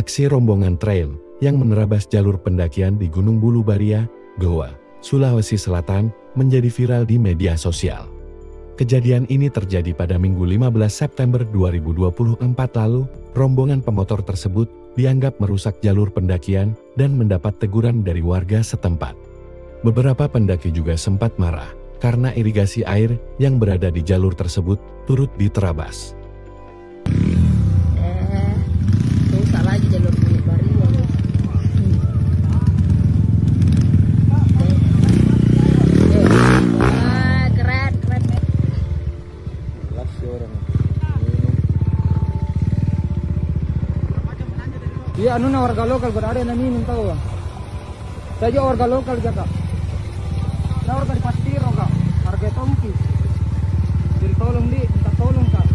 Aksi rombongan trail yang menerabas jalur pendakian di Gunung Bulu Baria, Goa, Sulawesi Selatan, menjadi viral di media sosial. Kejadian ini terjadi pada Minggu 15 September 2024 lalu, rombongan pemotor tersebut dianggap merusak jalur pendakian dan mendapat teguran dari warga setempat. Beberapa pendaki juga sempat marah karena irigasi air yang berada di jalur tersebut turut diterabas. Iya, anu warga lokal berada na minum tahu bang. Saya juga warga lokal juga. Saya warga di Pastiro kak. Harga tongki. Jadi tolong di, minta tolong kak.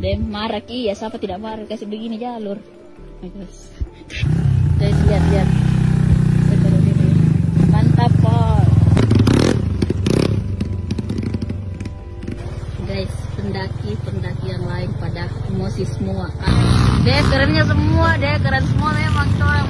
Dem marah iya, siapa tidak marah kasih begini jalur. Bagus. Guys, lihat lihat. Guys, pendaki pendaki yang lain pada emosi semua. Ah, deh kerennya semua, deh keren semua memang itu yang